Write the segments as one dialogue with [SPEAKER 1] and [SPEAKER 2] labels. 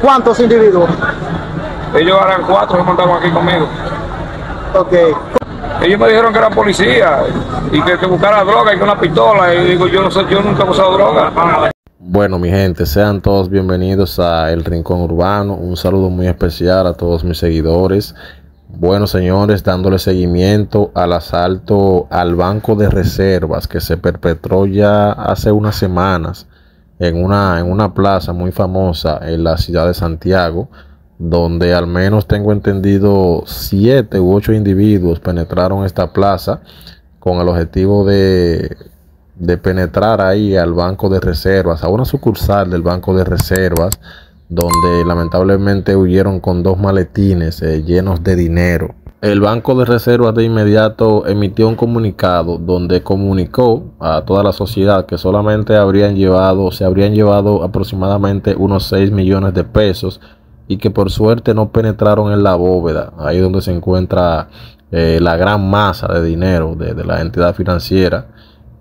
[SPEAKER 1] ¿Cuántos individuos?
[SPEAKER 2] Ellos eran cuatro que montaron aquí conmigo.
[SPEAKER 1] Ok.
[SPEAKER 2] Ellos me dijeron que eran policía y que, que buscara droga y que una pistola. Y digo, yo no sé, yo nunca he usado droga.
[SPEAKER 3] Bueno, mi gente, sean todos bienvenidos a El Rincón Urbano. Un saludo muy especial a todos mis seguidores. Bueno, señores, dándole seguimiento al asalto al banco de reservas que se perpetró ya hace unas semanas en una, en una plaza muy famosa en la ciudad de Santiago, donde al menos tengo entendido siete u ocho individuos penetraron esta plaza con el objetivo de, de penetrar ahí al banco de reservas, a una sucursal del banco de reservas, donde lamentablemente huyeron con dos maletines eh, llenos de dinero. El Banco de Reservas de inmediato emitió un comunicado donde comunicó a toda la sociedad que solamente habrían llevado, se habrían llevado aproximadamente unos 6 millones de pesos y que por suerte no penetraron en la bóveda, ahí donde se encuentra eh, la gran masa de dinero de, la entidad financiera.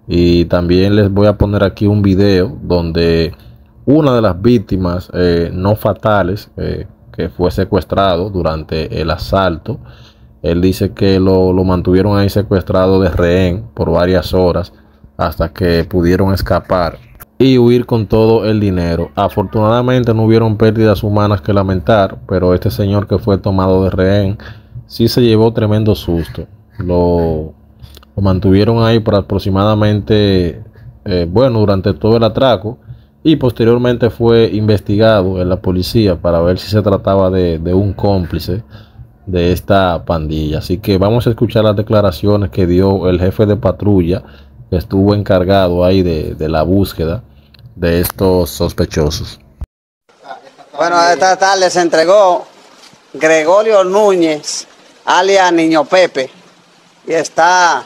[SPEAKER 3] Y también les voy a poner aquí un video donde una de las víctimas eh, no fatales eh, que fue secuestrado durante el asalto. Él dice que lo, lo, mantuvieron ahí secuestrado de rehén por varias horas hasta que pudieron escapar y huir con todo el dinero. Afortunadamente no hubieron pérdidas humanas que lamentar, pero este señor que fue tomado de rehén sí se llevó tremendo susto. Lo, lo mantuvieron ahí por aproximadamente, eh, bueno, durante todo el atraco y posteriormente fue investigado en la policía para ver si se trataba de, de, un cómplice de esta pandilla. Así que vamos a escuchar las declaraciones que dio el jefe de patrulla que estuvo encargado ahí de, de la búsqueda de estos sospechosos.
[SPEAKER 4] Bueno, esta tarde se entregó Gregorio Núñez, alias Niño Pepe, y está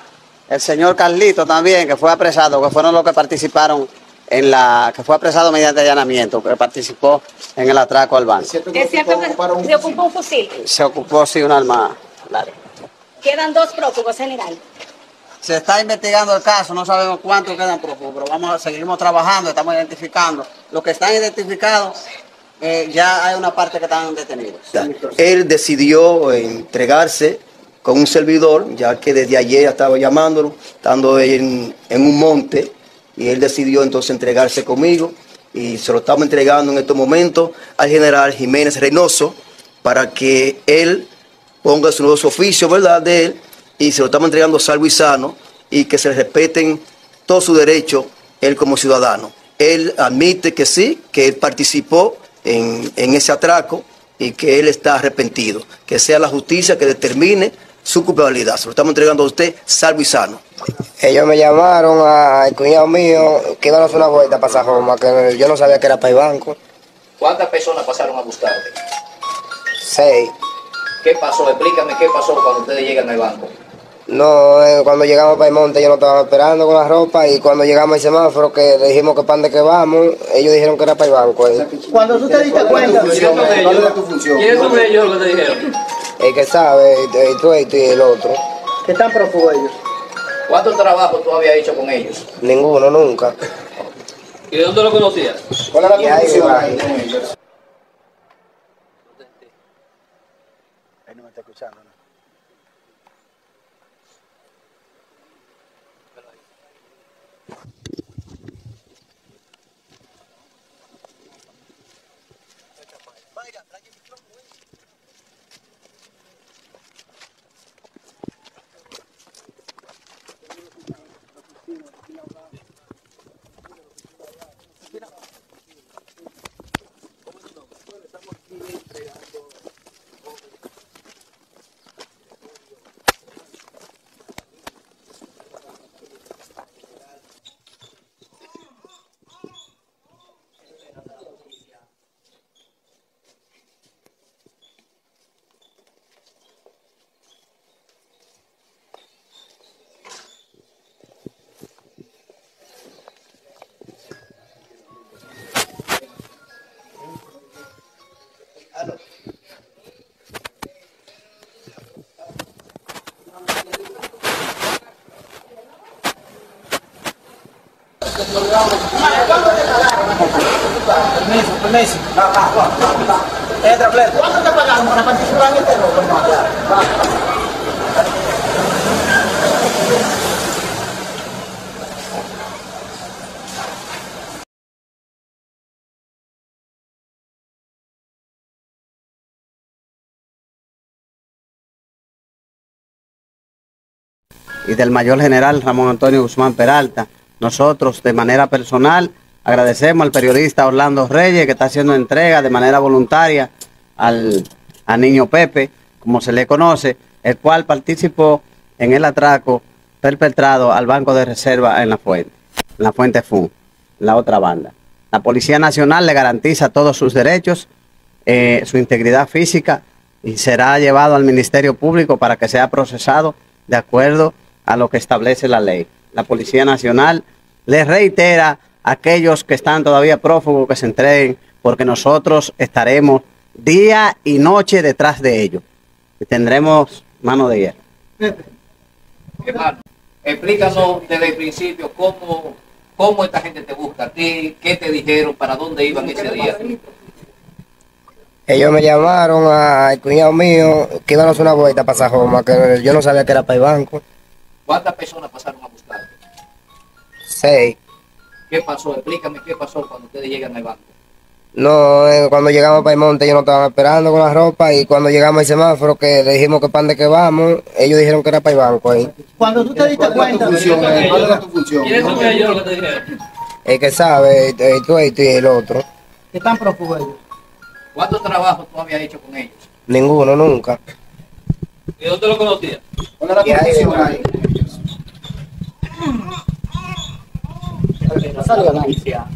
[SPEAKER 4] el señor Carlito también, que fue apresado, que fueron los que participaron en la que fue apresado mediante allanamiento, que participó en el atraco al banco.
[SPEAKER 5] ¿Es cierto que se ocupó un fusil?
[SPEAKER 4] Se ocupó sí un arma larga.
[SPEAKER 5] Quedan dos prófugos, general.
[SPEAKER 4] Se está investigando el caso, no sabemos cuántos quedan prófugos, pero vamos a seguimos trabajando, estamos identificando. Los que están identificados, eh, ya hay una parte que están detenidos.
[SPEAKER 6] Él decidió entregarse con un servidor, ya que desde ayer estaba llamándolo, estando en, en un monte, y él decidió entonces entregarse conmigo y se lo estamos entregando en estos momentos al general Jiménez Reynoso para que él ponga su nuevo oficio, ¿verdad?, de él y se lo estamos entregando salvo y sano y que se le respeten todos sus derechos él como ciudadano. Él admite que sí, que él participó en, en ese atraco y que él está arrepentido. Que sea la justicia que determine su culpabilidad. Se lo estamos entregando a usted salvo y sano.
[SPEAKER 7] Ellos me llamaron al cuñado mío que iban a hacer una vuelta para Sajoma, que yo no sabía que era para el banco.
[SPEAKER 8] ¿Cuántas personas pasaron a buscarte?
[SPEAKER 7] Seis.
[SPEAKER 8] ¿Qué pasó? Explícame qué pasó cuando ustedes llegan al banco.
[SPEAKER 7] No, eh, cuando llegamos para el monte yo no estaba esperando con la ropa y cuando llegamos al semáforo que le dijimos que pan de que vamos, ellos dijeron que era para el banco. Eh.
[SPEAKER 1] Cuando tú te diste cuenta,
[SPEAKER 6] ¿Cuál era tu función?
[SPEAKER 8] ¿Quiénes son ellos los que te dijeron?
[SPEAKER 7] El que sabe, el tueito y el otro.
[SPEAKER 1] que están prófugos ellos.
[SPEAKER 8] ¿Cuántos trabajos tú habías hecho con ellos?
[SPEAKER 7] Ninguno, nunca.
[SPEAKER 8] ¿Y de dónde lo conocías?
[SPEAKER 6] ¿Cuál era tu
[SPEAKER 7] Y ahí
[SPEAKER 6] función?
[SPEAKER 7] va.
[SPEAKER 6] ahí con ellos?
[SPEAKER 1] Messi. ¿Cuánto te pagaron para participar en este robo?
[SPEAKER 4] y del mayor general Ramón Antonio Guzmán Peralta. Nosotros, de manera personal, agradecemos al periodista Orlando Reyes que está haciendo entrega de manera voluntaria al, a Niño Pepe, como se le conoce, el cual participó en el atraco perpetrado al Banco de Reserva en la Fuente, en la Fuente FUN, la otra banda. La Policía Nacional le garantiza todos sus derechos, eh, su integridad física y será llevado al Ministerio Público para que sea procesado de acuerdo a lo que establece la ley. La Policía Nacional le reitera aquellos que están todavía prófugos que se entreguen, porque nosotros estaremos día y noche detrás de ellos. Y tendremos mano de hierro.
[SPEAKER 8] Hermano, explícanos desde el principio cómo, cómo esta gente te busca a ti, qué te dijeron, para dónde iban ese día.
[SPEAKER 7] Ellos me llamaron al cuñado mío que iban a hacer una vuelta para Sajoma, que yo no sabía que era para el banco.
[SPEAKER 8] ¿Cuántas personas pasaron a buscarte?
[SPEAKER 7] Seis.
[SPEAKER 8] ¿Qué pasó? Explícame qué pasó cuando ustedes llegan al banco.
[SPEAKER 7] No, eh, cuando llegamos para el monte ellos nos estaban esperando con la ropa y cuando llegamos al semáforo que le dijimos que pan de que vamos, ellos dijeron que era para el banco ahí.
[SPEAKER 1] Cuando tú te diste cuenta,
[SPEAKER 9] ¿Cuál era tu función?
[SPEAKER 7] El que sabe, el tú y el otro.
[SPEAKER 1] que están prófugos ellos.
[SPEAKER 8] ¿Cuántos trabajos tú habías hecho con ellos?
[SPEAKER 7] Ninguno, nunca.
[SPEAKER 8] ¿Y dónde lo conocías?
[SPEAKER 9] ¿Cuál era tu
[SPEAKER 7] Y ahí
[SPEAKER 9] función
[SPEAKER 7] va.
[SPEAKER 9] ahí?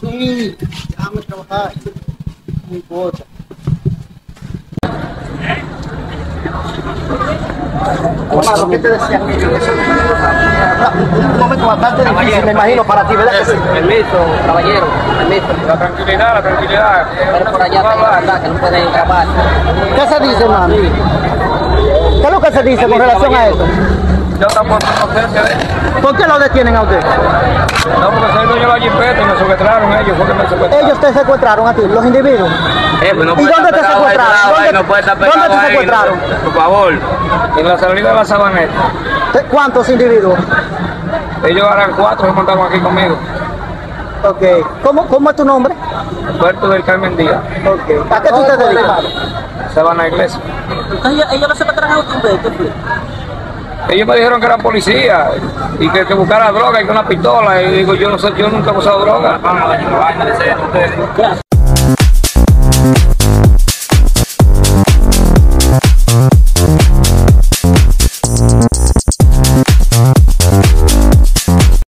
[SPEAKER 1] Sí, déjame trabajar. No importa. ¿Qué te decía? Un momento bastante difícil, me imagino, para ti, ¿verdad?
[SPEAKER 10] Permiso, caballero, permiso.
[SPEAKER 2] La tranquilidad, la tranquilidad.
[SPEAKER 10] Pero por allá que no pueden grabar.
[SPEAKER 1] ¿Qué se dice, hermano? ¿Qué es lo que se dice con relación a eso?
[SPEAKER 2] Qué
[SPEAKER 1] ¿Por qué lo detienen a usted?
[SPEAKER 2] No, porque soy dueño de la jipeta y me secuestraron ellos, fue que me secuestraron.
[SPEAKER 1] Ellos te secuestraron a ti, los individuos.
[SPEAKER 10] Eh, pues no
[SPEAKER 1] ¿Y dónde te secuestraron? ¿Dónde-
[SPEAKER 10] no puede estar
[SPEAKER 1] dónde te
[SPEAKER 10] ahí, no-
[SPEAKER 1] secuestraron?
[SPEAKER 10] Por favor.
[SPEAKER 2] En la salida de la sabaneta.
[SPEAKER 1] ¿Te- ¿Cuántos individuos?
[SPEAKER 2] Ellos eran cuatro que montaron aquí conmigo.
[SPEAKER 1] Ok. ¿Cómo, cómo es tu nombre?
[SPEAKER 2] Puerto del Carmen Díaz,
[SPEAKER 1] Ok. ¿A qué tú te dedicas?
[SPEAKER 2] Sabana Iglesia.
[SPEAKER 10] Ellos, ellos lo secuestraron a usted, ¿qué fue?
[SPEAKER 2] Ellos me dijeron que eran policías y que, que buscara droga y con una pistola. Y digo, yo no sé, yo nunca he usado droga.